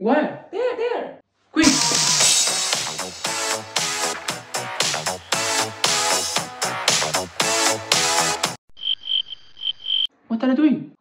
Where? There, there. Quick! What are you doing?